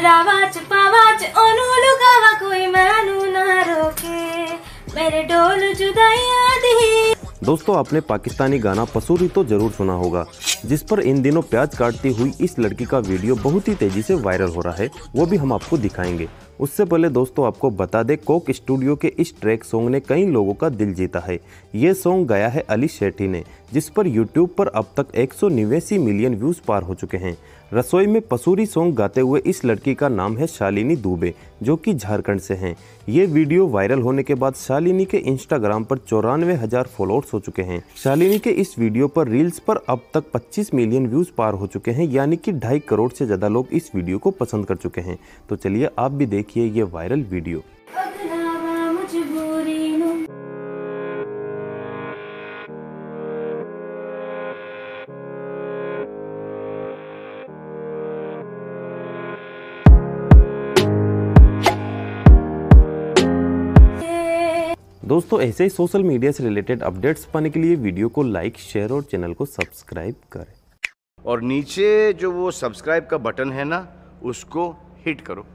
रावा च पावा च ओनू लुगावा कोई मैनू ना रोके। मेरे डोल दी। दोस्तों, आपने पाकिस्तानी गाना पसूरी तो ज़रूर सुना होगा, जिस पर इन दिनों प्याज काटती हुई इस लड़की का वीडियो बहुत ही तेज़ी से वायरल हो रहा है, वो भी हम आपको दिखाएँगे। उससे पहले दोस्तों, आपको बता दें, कोक स्टूडियो के इस ट्रैक सॉन्ग ने कई लोगों का दिल जीता है। ये सॉन्ग गाया है अली शेट्टी ने। जिस पर यूट्यूब पर अब तक एक मिलियन व्यूज़ पार हो चुके हैं। रसोई में पसूरी सॉन्ग गाते हुए इस लड़की का नाम है शालिनी दुबे, जो कि झारखंड से हैं। ये वीडियो वायरल होने के बाद शालिनी के इंस्टाग्राम पर चौरानवे हज़ार फॉलोअर्स हो चुके हैं। शालिनी के इस वीडियो पर रील्स पर अब तक 25 मिलियन व्यूज़ पार हो चुके हैं, यानी कि ढाई करोड़ से ज़्यादा लोग इस वीडियो को पसंद कर चुके हैं। तो चलिए आप भी देखिए ये वायरल वीडियो। दोस्तों, ऐसे ही सोशल मीडिया से रिलेटेड अपडेट्स पाने के लिए वीडियो को लाइक शेयर और चैनल को सब्सक्राइब करें। और नीचे जो वो सब्सक्राइब का बटन है ना, उसको हिट करो।